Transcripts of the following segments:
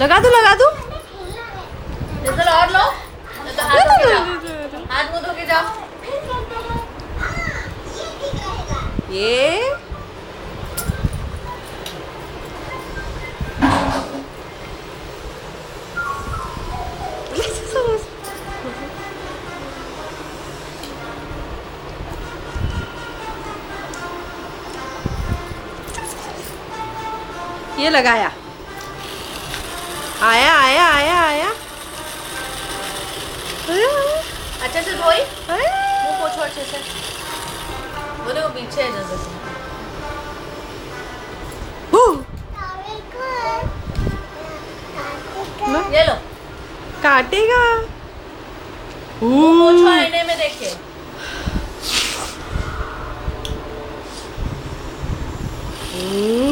लगा दो लगा दो। और लो। तो हाथ धो के जाओ हाथ मुँह धो के जाओ। ये। ये लगाया। आया आया आया आया। अच्छे से धोई मुँह पोछो अच्छे से वो देखो पीछे है जैसे ये लो काटेगा। पोछो आईने में देखे। अरे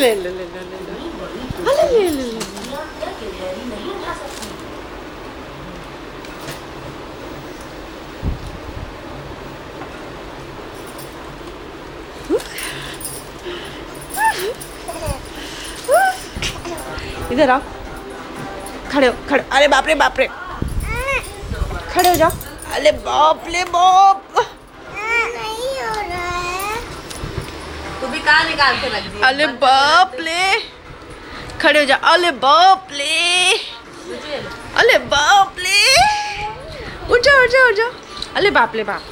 ले ले ले ले ले ले अरे ले ले ले इधर आओ खड़े हो खड़े अरे बाप रे बाप रे। खड़े हो जाओ। अरे बाप रे बाप। तू भी कहाँ निकाल के रख अरे बाप रे। खड़े हो जाओ। अरे बाप रे। अरे बाप रे। उठ जाओ उठ जाओ उठ जाओ। अरे बाप रे बाप।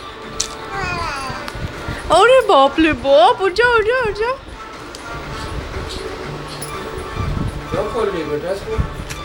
अरे बाप रे बाप। उठ जाओ उठ जाओ उठ जाओ। खोल रही बेटा इसको।